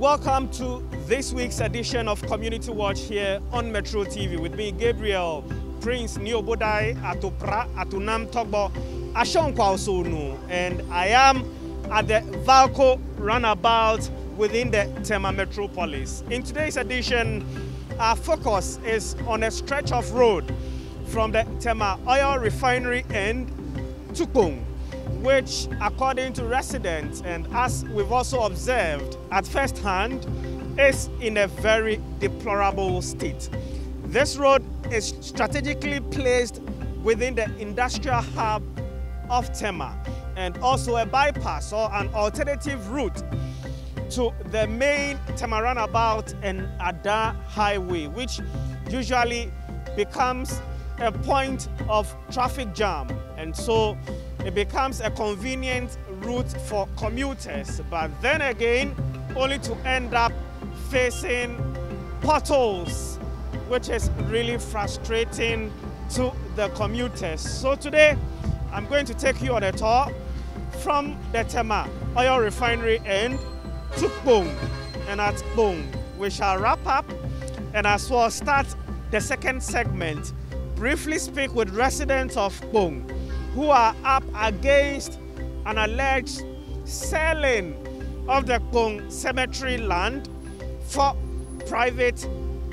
Welcome to this week's edition of Community Watch here on Metro TV with me, Gabriel Prince Niobodai Atopra Atunam Togbo Ashonkwa Osonu and I am at the Valco runabout within the Tema Metropolis. In today's edition, our focus is on a stretch of road from the Tema Oil Refinery end to Kpone which, according to residents and as we've also observed at first hand, is in a very deplorable state. This road is strategically placed within the industrial hub of Tema and also a bypass or an alternative route to the main Tema runabout and Ada Highway, which usually becomes a point of traffic jam. And so it becomes a convenient route for commuters. But then again, only to end up facing potholes, which is really frustrating to the commuters. So today, I'm going to take you on a tour from the Tema oil refinery end to Kpone. And at Kpone, we shall wrap up and as well start the second segment, briefly speak with residents of Kpone who are up against an alleged selling of the Kpone cemetery land for private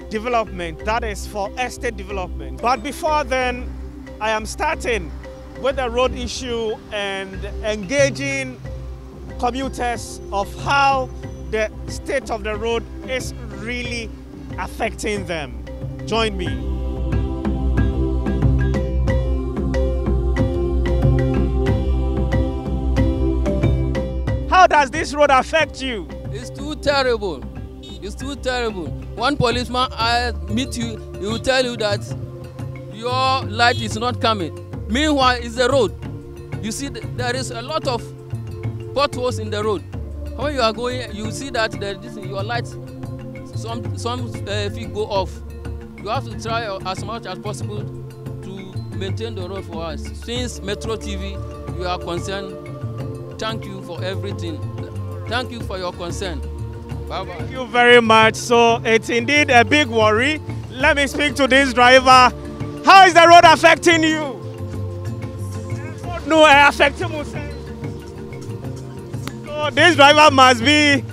development, that is for estate development. But before then, I am starting with the road issue and engaging commuters of how the state of the road is really affecting them. Join me. Does this road affect you? It's too terrible. It's too terrible. One policeman I meet you, he will tell you that your light is not coming. Meanwhile, it's the road. You see, there is a lot of potholes in the road. When you are going, you see that there, this, your light, some some uh, feet go off. You have to try as much as possible to maintain the road for us. Since Metro TV, you are concerned Thank you for everything. Thank you for your concern. Bye bye. Thank you very much. So it's indeed a big worry. Let me speak to this driver. How is the road affecting you? No, affecting me. So this driver must be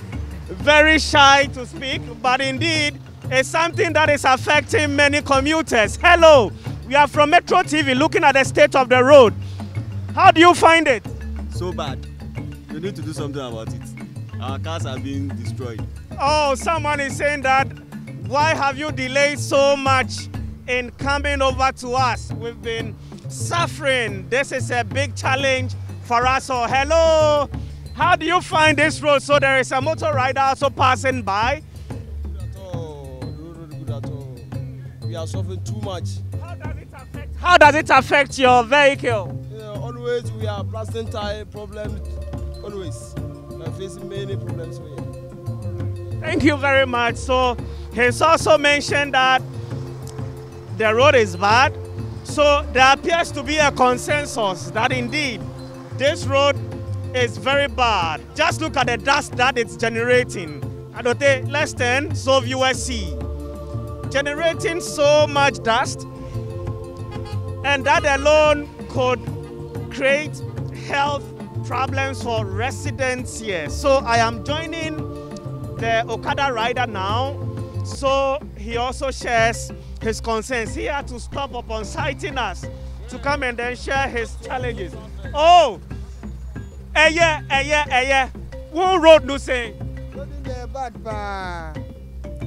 very shy to speak, but indeed it's something that is affecting many commuters. Hello, we are from Metro TV looking at the state of the road. How do you find it? So bad. We need to do something about it. Our cars are being destroyed. Oh, someone is saying that. Why have you delayed so much in coming over to us? We've been suffering. This is a big challenge for us. So, hello. How do you find this road? So there is a motor rider also passing by. Good at all. Not good at all. We are suffering too much. How does it affect? How does it affect your vehicle? Yeah, always we are blasting tire problems always. I'm facing many problems. Thank you very much. So he's also mentioned that the road is bad. So there appears to be a consensus that indeed this road is very bad. Just look at the dust that it's generating. Adote, less than so viewers see. Generating so much dust, and that alone could create health problems for residents here. So I am joining the Okada rider now. So he also shares his concerns. He had to stop upon sighting us to come and then share his challenges. Oh, eh yeah, eh yeah, eh yeah. One road no say. bad pa.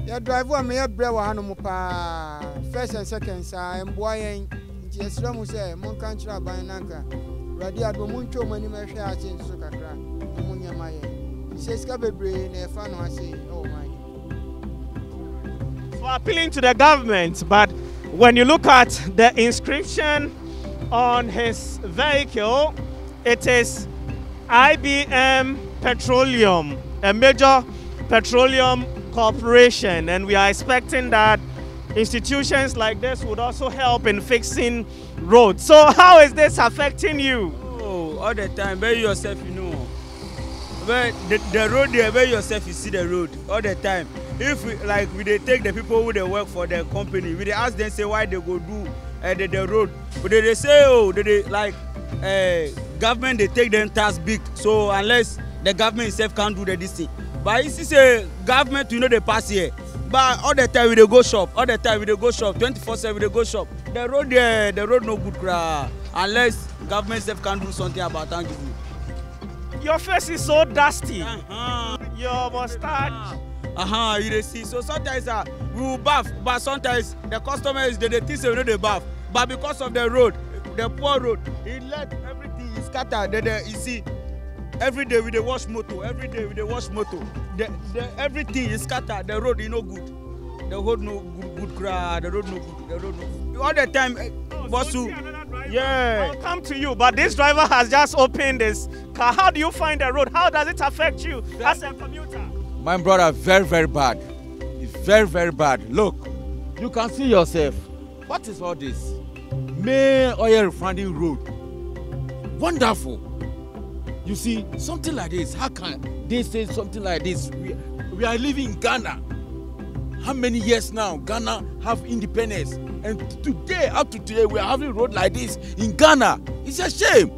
Ya drive wa me ya bre wa hanu pa. First and second sa emboa yen. Nti esra say mon kan kira. Awurade ahwɛ ase nso kakra. Sika na no ase So appealing to the government, but when you look at the inscription on his vehicle, it is IBM Petroleum, a major petroleum corporation, and we are expecting that institutions like this would also help in fixing roads. So how is this affecting you? Oh, all the time, bury yourself, you know. where the, the road there where yourself you see the road all the time if we like we dey take the people who dey work for the company we dey ask them say why they go do uh, the, the road but they dey say oh they dey like uh, government dey take them tax big so unless the government itself can do the this thing but you see say government we no dey pass here but all the time we dey go shop all the time we dey go shop twenty four seven we dey go shop the road there the road no good kra unless government sef can do something about am give you. Your face is so dusty. Uh-huh. Your mustache. Uh-huh, you dey see so sometimes uh, we will baff but sometimes the customers dey dey think say we no dey baff but because of the road the poor road e let everything e scatter the the you see every day we dey wash motor every day we dey wash motor. The the everything e scatter the road e no good. The road no good good kra the road no good the road no good. All the time eh, bosu yeah. I'll come to you, but this driver has just opened this car. How do you find the road? How does it affect you as a commuter? my brother very very bad. It's very very bad. Look you can see yourself. What is all this? Main oil refining road. Wonderful you see something like this how can they say something like this? We, we are living in ghana. How many years now ghana have independence? And today up to today we are having road like this in ghana. It's a shame.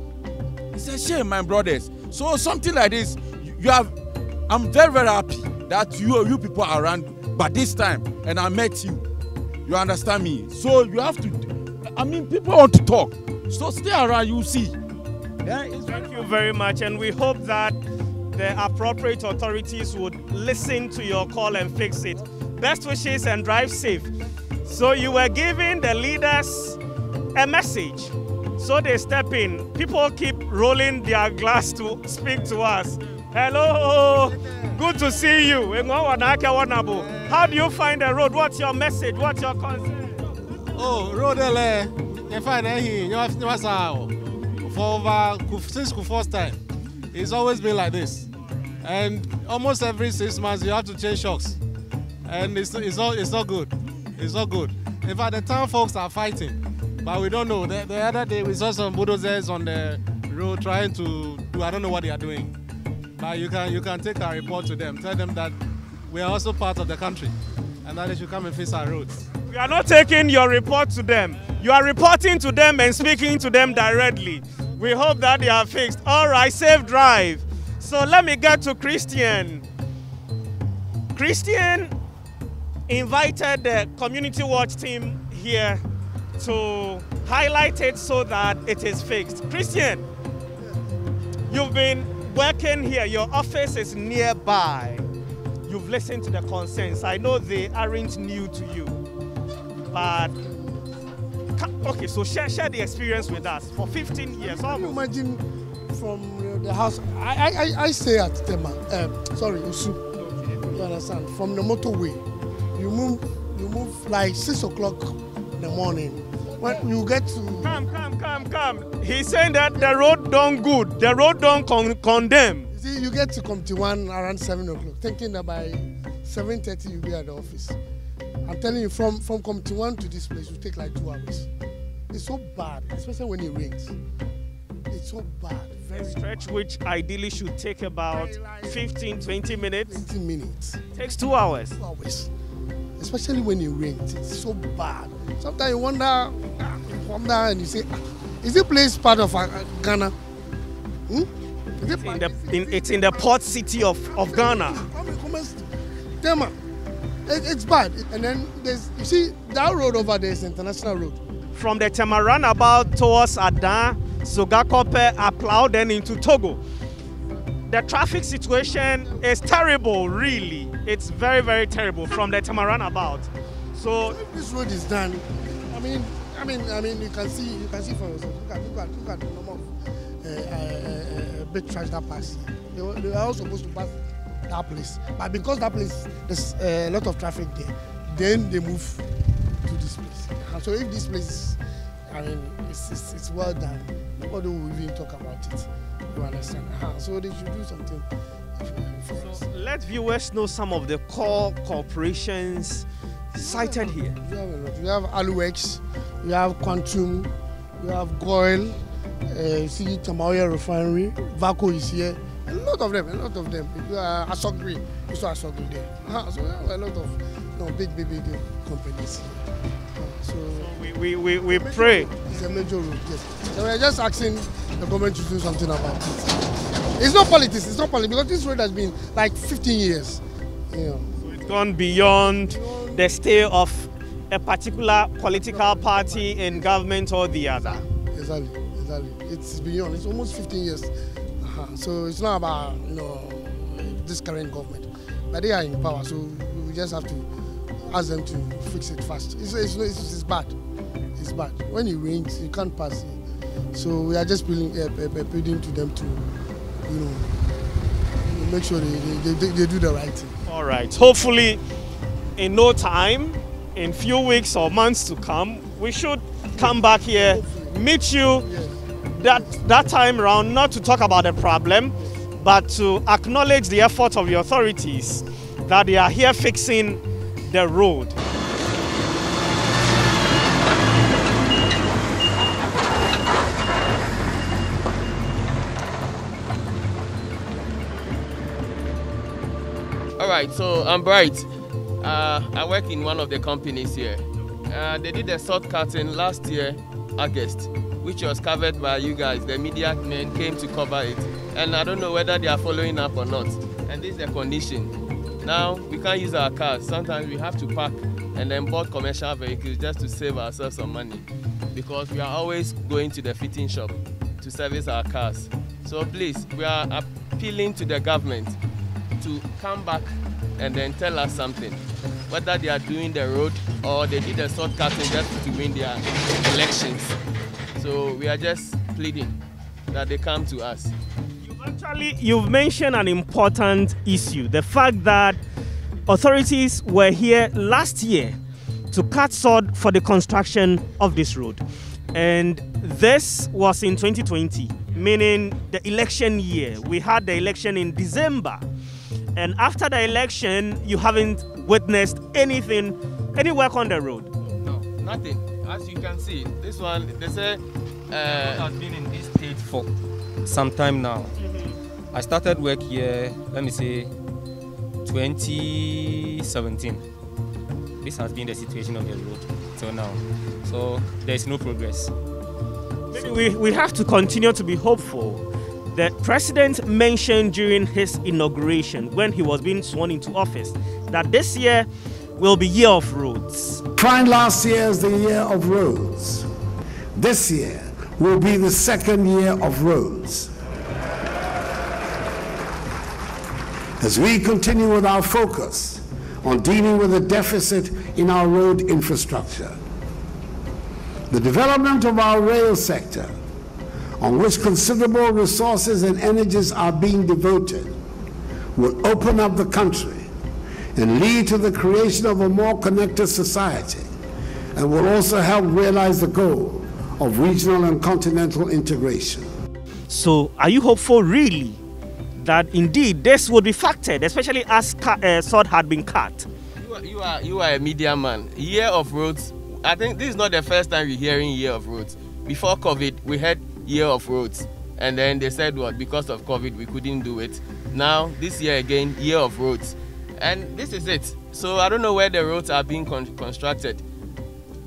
It's a shame my brothers. So something like this you, you have i'm very very happy that you you people are around but this time and i met you. You understand me? So you have to i mean people want to talk. So stay around you see yeah it's Thank you very much, and we hope that the appropriate authorities would listen to your call and fix it. Best wishes and drive safe. So, you were giving the leaders a message. So, they step in. People keep rolling their glass to speak to us. Hello, good to see you. How do you find the road? What's your message? What's your concern? Oh, road ele. In fact, eh, eh, eh he, eh, you have never saw for over since Kufuor's time. It's always been like this, and almost every six months you have to change shocks, and it's it's not it's not good. It's not good. In fact, the town folks are fighting, but we don't know. The, the other day we saw some bulldozers on the road trying to do I don't know what they are doing, but you can you can take a report to them. Tell them that we are also part of the country, and that they should come and fix our roads. We are not taking your report to them. You are reporting to them and speaking to them directly. We hope that they are fixed. All right, safe drive. So let me get to Christian. Christian invited the community watch team here to highlight it so that it is fixed. Christian, you've been working here. Your office is nearby. You've listened to the concerns. I know they aren't new to you, but okay. So share share the experience with us for 15 years. Can you imagine from uh, the house? I, I, I- stay at Tema. Um, sorry, Usu. You understand? From the motorway, you move, you move like six o'clock in the morning. When you get to Come, come, come, come. He's saying that the road don't good. The road don't con- condemn. you see, you get to Committee One around seven o'clock, thinking that by seven thirty you'll be at the office. I'm telling you, from from Community One to this place, will take like two hours. It's so bad, especially when it rains. It's so bad, A very stretch which ideally should take about 15, 20 minutes 20 minutes. takes two hours. two hours, especially when it rains. It's so bad. Sometimes you wonder, ah, you wonder, and you say, ah, is this place part of uh, Ghana? Hmm? Is it In the, in, it's in the port city of, of Ghana. Come come and st- Tema, it, it's bad. And then there's, you see, that road over there is international road. From the Tema roundabout towards Adan, Sogakope, Aflao, then into Togo. The traffic situation is terrible, really. It's very, very terrible from the Tema roundabout. So If this road is done, I mean, I mean, I mean, you can see, you can see for yourself. Look at, look at, look at the number of uh, uh, uh, big trucks that pass. They were, they were all supposed to pass that place, but because that place there's uh, a lot of traffic there, then they move to this place. And so if this place, I mean, it's, it's, it's well done, nobody will even talk about it. You understand? So they should do something let viewers know some of the core corporations cited here. You have. You have Aluex, you have Quantum, you have Goil, uh, see Refinery, Valco is here. A lot of them, a lot of them. Uh, Asogri, you saw Asogri there. Uh, so yeah, a lot of you know, big, big, big companies. Uh, so We, we, we, we pray. it's a major road, yes. So we're just asking the government to do something about it. It's not politics, it's not politics, because this road has been like 15 years. You know. It's gone beyond the stay of a particular political party in government or the other. Exactly, exactly. It's beyond. It's almost 15 years. Uh-huh. So it's not about you know this current government, but they are in power. So we just have to ask them to fix it fast. It's it's, it's, bad. It's bad. When it rains, you can't pass it. So we are just pleading, uh, uh, pleading to them to, you know, make sure they, they, they, they do the right thing. All right. Hopefully, in no time, in few weeks or months to come, we should come back here, meet you Yes. That that time around, not to talk about the problem, but to acknowledge the effort of the authorities that they are here fixing the road. All right, so I'm Bright. Uh, I work in one of the companies here. Uh, they did a salt cutting last year, August, which was covered by you guys. The media men came to cover it. And I don't know whether they are following up or not. And this is the condition. Now, we can't use our cars. Sometimes we have to park and then board commercial vehicles just to save ourselves some money. Because we are always going to the fitting shop to service our cars. So please, we are appealing to the government to come back and then tell us something whether they are doing the road or they did a cutting just to win their elections so we are just pleading that they come to us You've Actually, you've mentioned an important issue the fact that authorities were here last year to cut sod for the construction of this road. And this was in 2020, meaning the election year. We had the election in December. And after the election, you haven't witnessed anything, any work on the road. no nothing as you can see this one they say uh, has been in this state for some time now. I started work here, let me say, 2017. This has been the situation of the road till now. So there is no progress. Maybe we, we have to continue to be hopeful. The president mentioned during his inauguration, when he was being sworn into office, that this year will be year of roads. Find last year as the year of roads. This year will be the second year of roads. As we continue with our focus on dealing with the deficit in our road infrastructure, the development of our rail sector, on which considerable resources and energies are being devoted, will open up the country and lead to the creation of a more connected society and will also help realize the goal of regional and continental integration. So, are you hopeful really that indeed this would be factored, especially as ca- uh, sod had been cut? you, are, you are you are a media man. Year of roads i think this is not the first time we're hearing year of roads before covid we had year of roads and then they said what? Because of covid we couldn't do it. Now this year again year of roads and this is it. So i don't know where the roads are being con- constructed.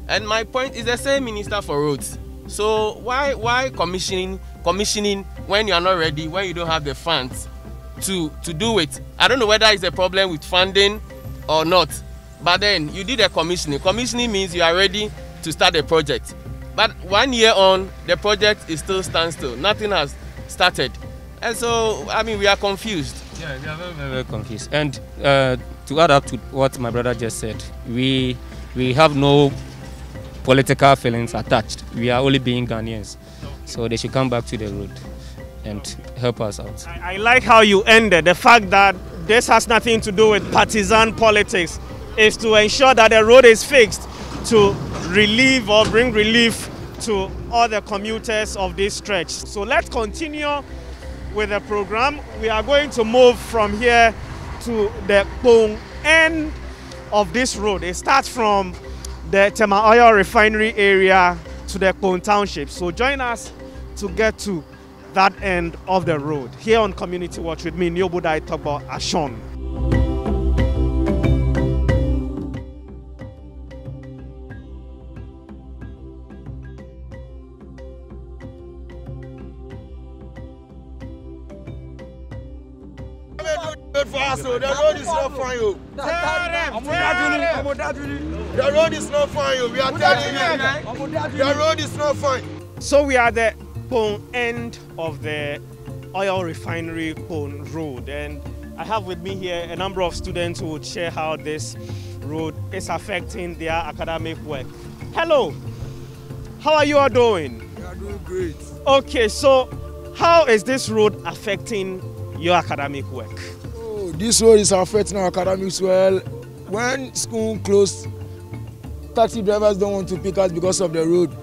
And my point is the same minister for roads. So why why commissioning commissioning when you are not ready when you don't have the funds to to do it? I don't know whether it's a problem with funding or not. But then you did a commissioning. Commissioning means you are ready to start the project. But one year on the project is still standstill. Nothing has started. And so i mean we are confused Yeah, we are very, very, very confused. And uh, to add up to what my brother just said, we we have no political feelings attached. We are only being Ghanaians. So they should come back to the road and help us out. I, I like how you ended the fact that this has nothing to do with partisan politics, is to ensure that the road is fixed to relieve or bring relief to all the commuters of this stretch. So let's continue with the program. We are going to move from here to the Kpone end of this road. It starts from the Tema Oil Refinery area to the Kpone Township. So join us to get to that end of the road. Here on Community Watch with me, Nyobudai Togbo Ashon. Good for us, oh. the road is not fine, oh. The road is not fine, oh. We are telling you. The road is not fine. So we are at the Kpone end of the oil refinery Kpone Road, and I have with me here a number of students who would share how this road is affecting their academic work. Hello, how are you all doing? We are doing great. Okay, so how is this road affecting your academic work? This road is affecting our academics well. When school closed, taxi drivers don't want to pick us because of the road.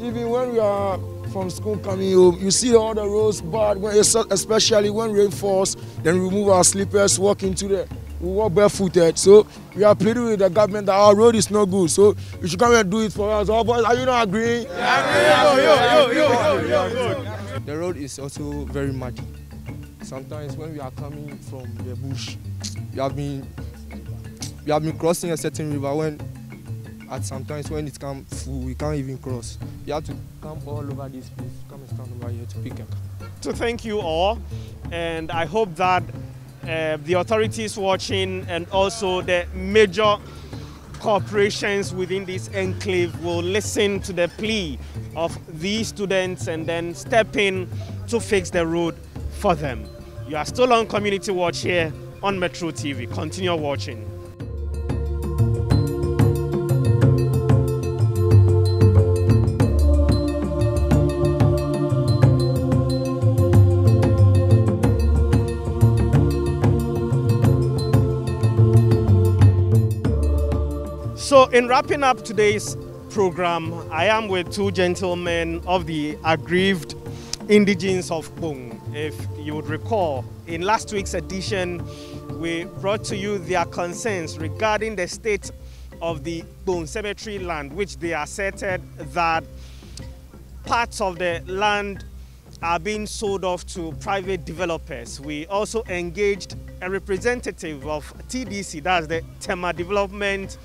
Even when we are from school coming home, you see all the roads bad, when, especially when rain falls, then we remove our slippers, walk into the, we walk barefooted. So we are pleading with the government that our road is not good. So you should come and do it for us. All boys, are you not agreeing? Yeah, yo, yo, yo, yo, yo, yo. The road is also very muddy. Sometimes when we are coming from the bush, we have been we have been crossing a certain river when at sometimes when it comes full we can't even cross. You have to come all over this place, come and stand over here to pick up. To thank you all, and I hope that uh, the authorities watching and also the major corporations within this enclave will listen to the plea of these students and then step in to fix the road for them. You are still on Community Watch here on Metro TV. Continue watching. So, in wrapping up today's program, I am with two gentlemen of the aggrieved indigents of Kpone. If you would recall, in last week's edition, we brought to you their concerns regarding the state of the Kpone cemetery land, which they asserted that parts of the land are being sold off to private developers. We also engaged a representative of TDC, that's the Tema Development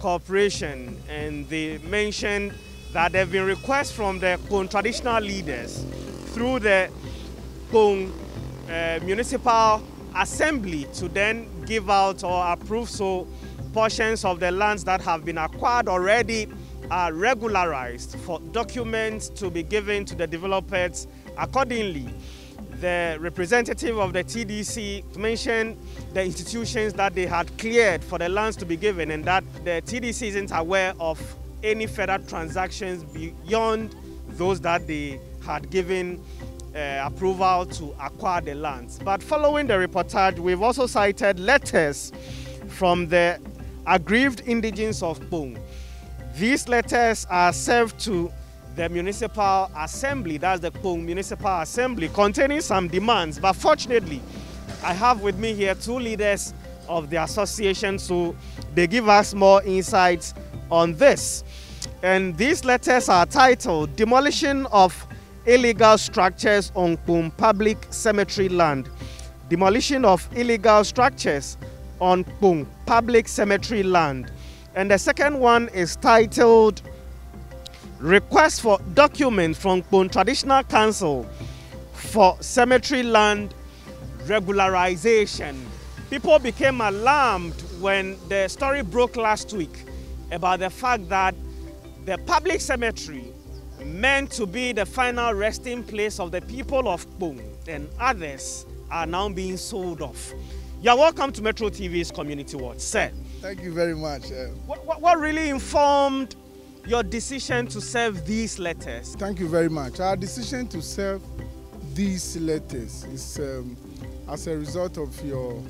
Corporation, and they mentioned that there have been requests from the traditional leaders through the Uh, Municipal Assembly to then give out or approve so portions of the lands that have been acquired already are regularized for documents to be given to the developers accordingly. The representative of the TDC mentioned the institutions that they had cleared for the lands to be given and that the TDC isn't aware of any further transactions beyond those that they had given uh, approval to acquire the lands. But following the reportage, we've also cited letters from the aggrieved indigents of Kpone. These letters are served to the municipal assembly, that's the Kpone Municipal Assembly, containing some demands. But fortunately, I have with me here two leaders of the association, so they give us more insights on this. And these letters are titled Demolition of Illegal Structures on Kpone Public Cemetery Land. Demolition of illegal structures on Kpone Public Cemetery Land. And the second one is titled Request for Documents from Kpone Traditional Council for Cemetery Land Regularization. People became alarmed when the story broke last week about the fact that the public cemetery meant to be the final resting place of the people of Kpone and others are now being sold off. You're welcome to Metro TV's Community Watch. Sir. Thank you very much. Uh, what, what, what really informed your decision to serve these letters? Thank you very much. Our decision to serve these letters is um, as a result of your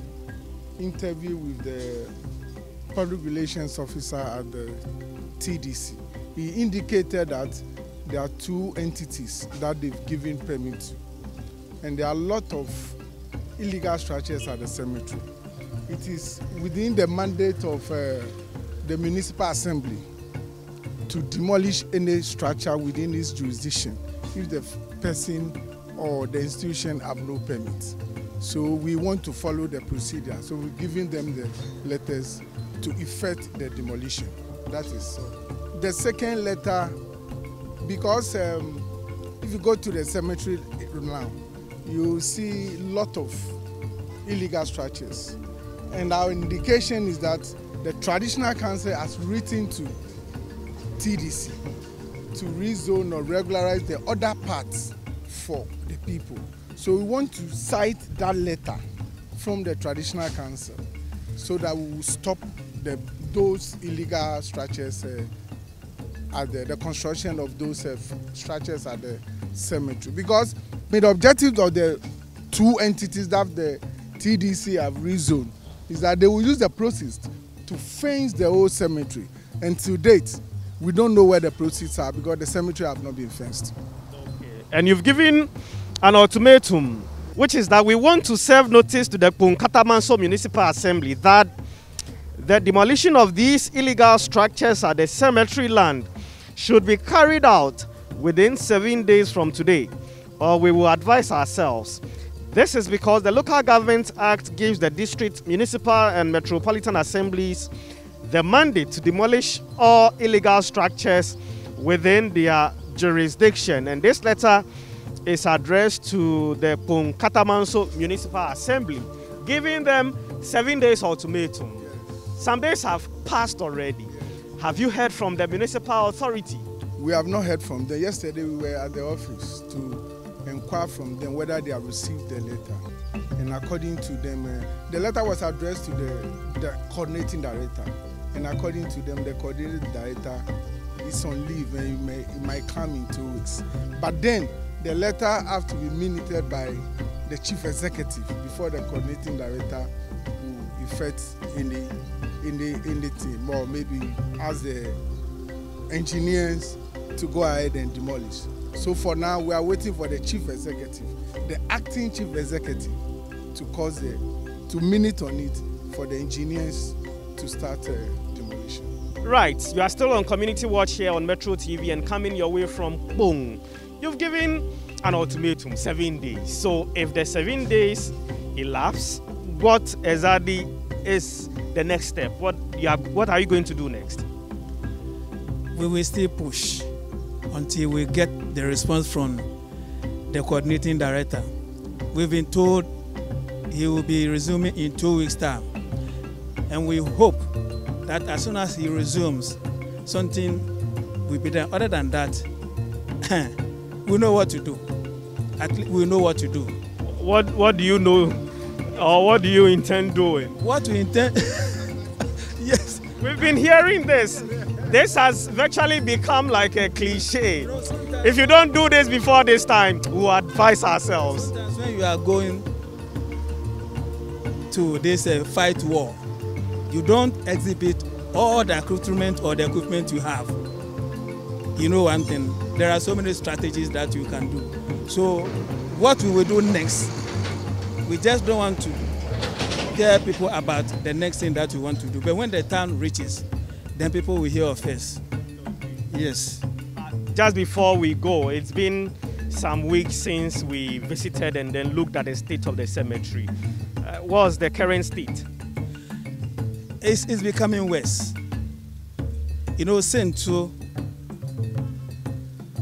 interview with the public relations officer at the TDC. He indicated that there are two entities that they've given permit to, and there are a lot of illegal structures at the cemetery. It is within the mandate of uh, the municipal assembly to demolish any structure within its jurisdiction if the person or the institution have no permit. So we want to follow the procedure. So we're giving them the letters to effect the demolition. That is so. the second letter because um, if you go to the cemetery now, you see a lot of illegal structures. And our indication is that the traditional council has written to TDC to rezone or regularize the other parts for the people. So we want to cite that letter from the traditional council so that we will stop the, those illegal structures uh, at the, the construction of those uh, structures at the cemetery. Because the objective of the two entities that the TDC have rezoned is that they will use the proceeds to fence the whole cemetery. And to date, we don't know where the proceeds are because the cemetery have not been fenced. And you've given an ultimatum, which is that we want to serve notice to the Punkatamanso Municipal Assembly that the demolition of these illegal structures at the cemetery land should be carried out within seven days from today, or we will advise ourselves. This is because the Local Government Act gives the district, municipal, and metropolitan assemblies the mandate to demolish all illegal structures within their jurisdiction. And this letter is addressed to the Kpone Katamanso Municipal Assembly, giving them seven days ultimatum. Some days have passed already. Have you heard from the municipal authority? We have not heard from them. Yesterday we were at the office to inquire from them whether they have received the letter. And according to them, uh, the letter was addressed to the, the coordinating director. And according to them, the coordinating director is on leave and it, may, it might come in two weeks. But then the letter have to be minuted by the chief executive before the coordinating director will effect the in the in the team or maybe ask the engineers to go ahead and demolish. So for now, we are waiting for the chief executive, the acting chief executive, to cause the to minute on it for the engineers to start uh, demolition. Right, you are still on Community Watch here on Metro TV and coming your way from Kpone. You've given an ultimatum, seven days. So if the seven days elapse, what exactly is the next step? What you are, what are you going to do next? We will still push until we get the response from the coordinating director. We've been told he will be resuming in two weeks' time. And we hope that as soon as he resumes, something will be done. Other than that, we know what to do. At least we know what to do. What What do you know, or what do you intend doing? What we intend? yes. We've been hearing this. This has virtually become like a cliche. If you don't do this before this time, we'll advise ourselves. Sometimes when you are going to this uh, fight war, you don't exhibit all the accoutrement or the equipment you have. You know one thing, there are so many strategies that you can do. So what we will do next, we just don't want to tell people about the next thing that we want to do. But when the time reaches, then people will hear of us. Yes. Just before we go, it's been some weeks since we visited and then looked at the state of the cemetery. Uh, what's the current state? It's, it's becoming worse. You know, Saint too,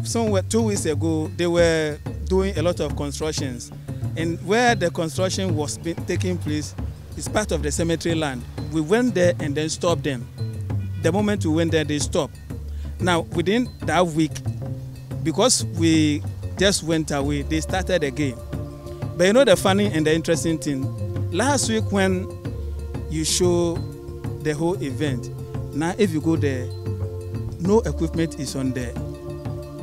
somewhere two weeks ago, they were doing a lot of constructions. And where the construction was taking place is part of the cemetery land. We went there and then stopped them. The moment we went there, they stopped. Now, within that week, because we just went away, they started again. But you know the funny and the interesting thing? Last week when you show the whole event, now if you go there, no equipment is on there.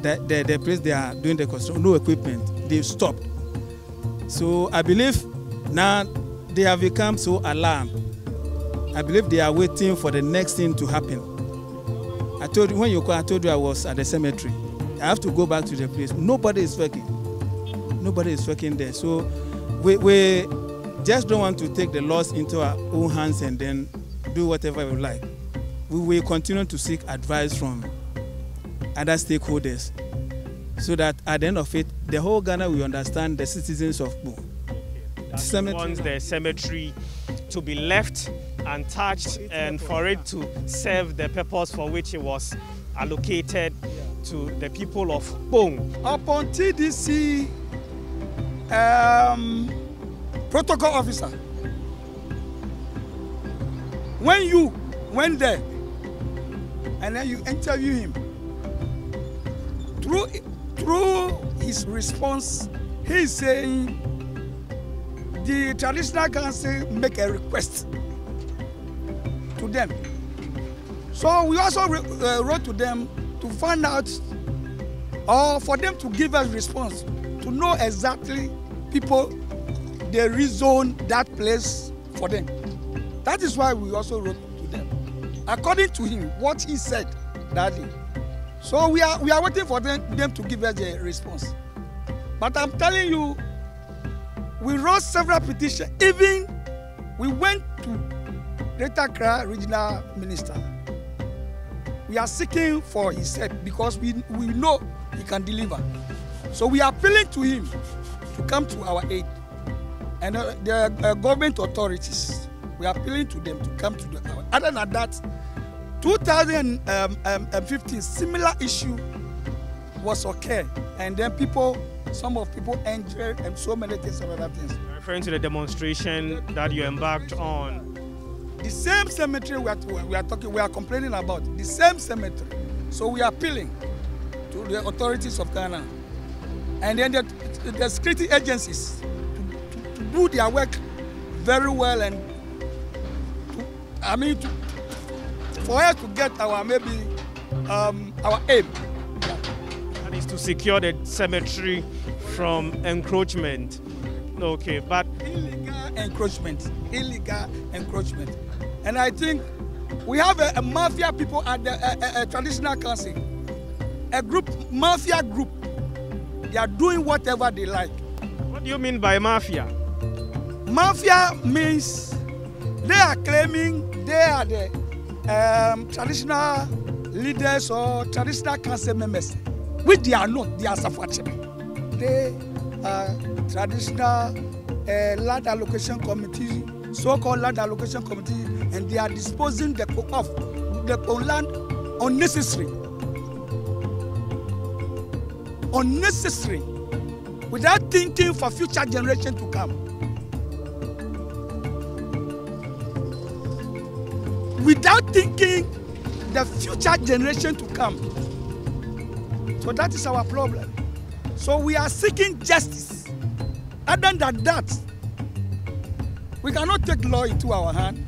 The, the, the place they are doing the construction, no equipment. They've stopped. So I believe now they have become so alarmed. I believe they are waiting for the next thing to happen. I told you when you call, I told you I was at the cemetery. I have to go back to the place. Nobody is working. Nobody is working there. So we, we just don't want to take the laws into our own hands and then do whatever we like. We will continue to seek advice from other stakeholders so that at the end of it, the whole Ghana will understand the citizens of Bo. That cemetery. wants the cemetery to be left untouched and for it to serve the purpose for which it was allocated to the people of Kpone. Upon TDC um, protocol officer, when you went there and then you interview him, through, through his response, he is saying the traditional council make a request to them. So we also uh, wrote to them to find out or for them to give us response to know exactly people they rezone that place for them. That is why we also wrote to them. According to him, what he said that day. So we are we are waiting for them, them to give us a response. But I'm telling you, we wrote several petitions. Even we went to Greater Accra Regional Minister. We are seeking for his help because we, we know he can deliver. So we are appealing to him to come to our aid. And uh, the uh, government authorities, we are appealing to them to come to the, our Other than that, 2015, similar issue was okay. And then people, some of people injured and so many things and other things. Referring to the demonstration that you embarked on the same cemetery we are, we are talking, we are complaining about, the same cemetery. So we are appealing to the authorities of Ghana and then the, the security agencies to, to, to, do their work very well and to, I mean to, for us to get our maybe um, our aim. Yeah. That is to secure the cemetery from encroachment. Okay, but illegal encroachment, illegal encroachment. And I think we have a, a mafia people at the a, a, traditional council, a group, mafia group. They are doing whatever they like. What do you mean by mafia? Mafia means they are claiming they are the um, traditional leaders or traditional council members, which they are not. They are Safatim. They traditional uh, land allocation committee so-called land allocation committee and they are disposing the, of the land unnecessary unnecessary without thinking for future generation to come without thinking the future generation to come so that is our problem so we are seeking justice other than that We cannot take law into our hand,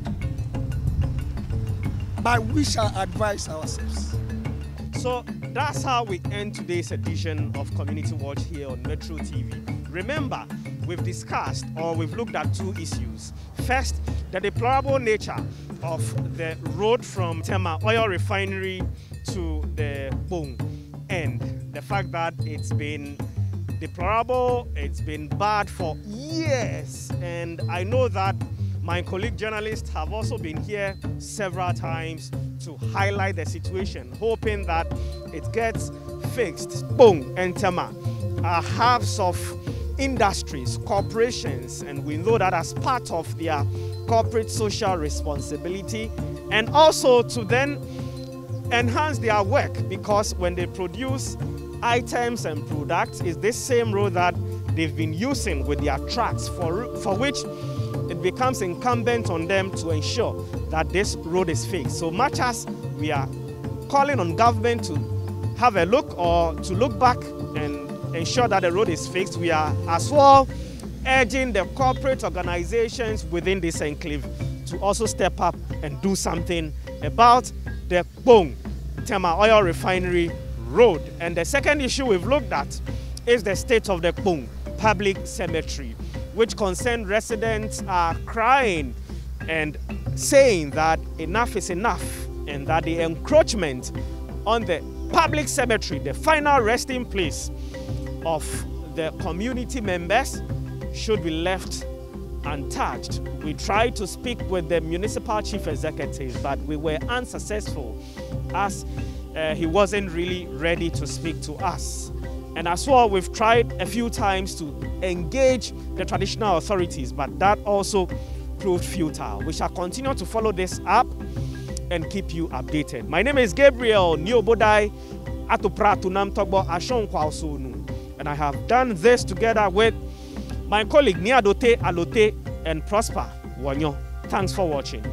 but we shall advise ourselves. So that's how we end today's edition of Community Watch here on Metro TV. Remember, we've discussed or we've looked at two issues. First, the deplorable nature of the road from Tema Oil Refinery to the Kpone and the fact that it's been deplorable, it's been bad for years. And I know that my colleague journalists have also been here several times to highlight the situation, hoping that it gets fixed. Boom and Tema are halves of industries, corporations, and we know that as part of their corporate social responsibility, and also to then enhance their work because when they produce items and products it's this same road that they've been using with their trucks for, for which it becomes incumbent on them to ensure that this road is fixed. So much as we are calling on government to have a look or to look back and ensure that the road is fixed, we are as well urging the corporate organizations within this enclave to also step up and do something about the Kpone Tema oil refinery road. And the second issue we've looked at is the state of the Kpone public cemetery, which concerned residents are crying and saying that enough is enough and that the encroachment on the public cemetery, the final resting place of the community members, should be left untouched. We tried to speak with the municipal chief executive, but we were unsuccessful as uh, he wasn't really ready to speak to us. And as well, we've tried a few times to engage the traditional authorities, but that also proved futile. We shall continue to follow this up and keep you updated. My name is Gabriel Niobodai Atopratu Namtogbo Ashon and I have done this together with my colleague Niadote Alote and Prosper Wanyo. Thanks for watching.